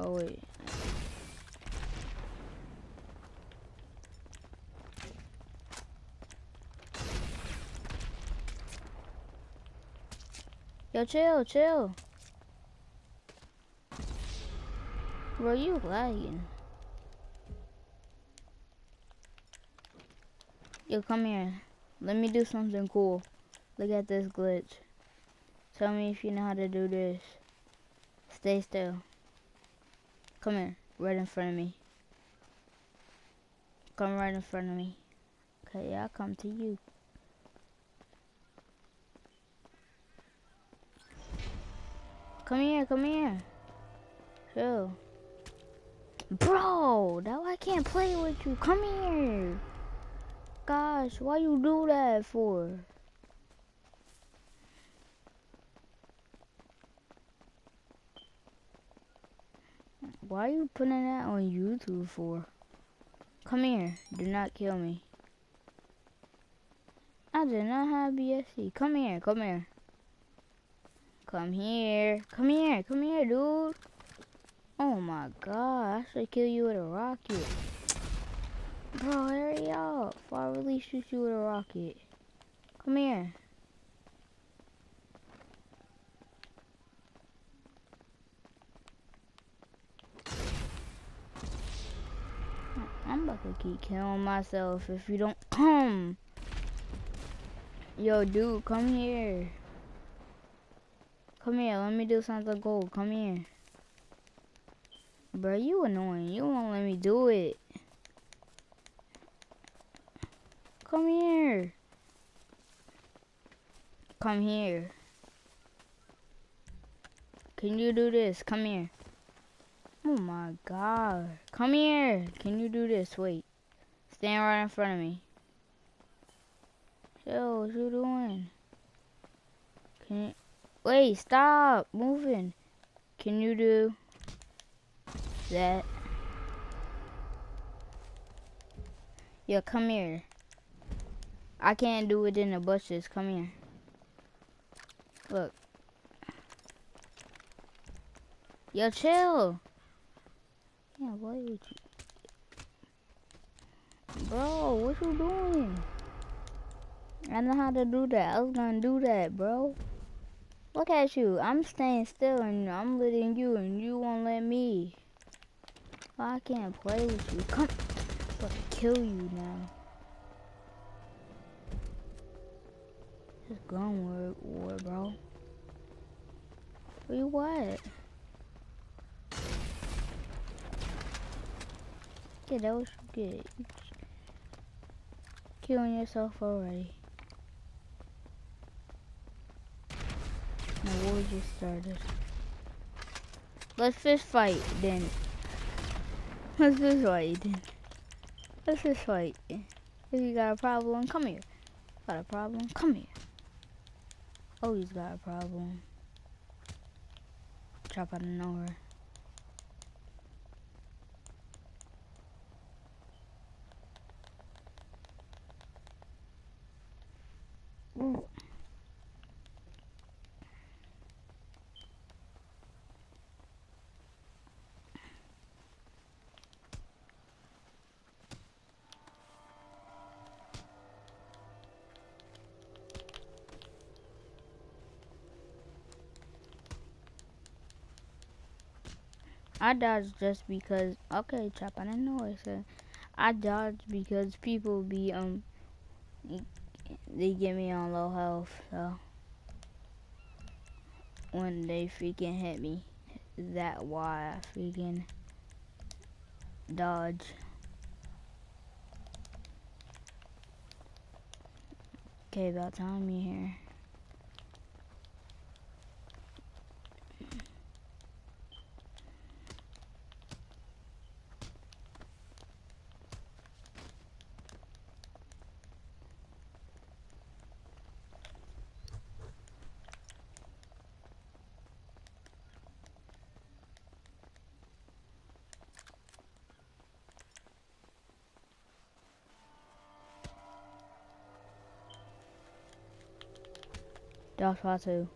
Oh wait. Yo, chill, chill. Bro, you lagging. Yo, come here. Let me do something cool. Look at this glitch. Tell me if you know how to do this. Stay still. Come here, right in front of me. Come right in front of me. Okay, I'll come to you. Come here, come here. Chill. Bro, now I can't play with you. Come here. Gosh, why you do that for? Why are you putting that on YouTube for? Come here. Do not kill me. I did not have BSC. Come here. Come here. Come here. Come here. Come here, dude. Oh my god. I should kill you with a rocket. Bro, hurry up. If I shoot you with a rocket. Come here. I'm about to keep killing myself if you don't come. Yo, dude, come here. Come here, let me do something cool. Come here. Bro, you annoying. You won't let me do it. Come here. Come here. Can you do this? Come here. Oh my god. Come here. Can you do this? Wait. Stand right in front of me. Yo, what you doing? Can you... Wait, stop moving. Can you do that? Yo, come here. I can't do it in the bushes. Come here. Look. Yo, chill. Yeah, what you? Bro, what you doing? I know how to do that. I was gonna do that, bro. Look at you. I'm staying still and I'm letting you and you won't let me. I can't play with you. Come. I'm kill you now. Just gun war, war, bro. Where you what? Yeah, that was good. Killing yourself already. The war just started. Let's fist fight then. Let's fist fight then. Let's fist fight. If you got a problem, come here. Got a problem? Come here. Oh, he's got a problem. Drop out of nowhere. I dodged just because okay chop I didn't know I said. I dodged because people be um they get me on low health so when they freaking hit me that why I freaking dodge. Okay about time you here Why too.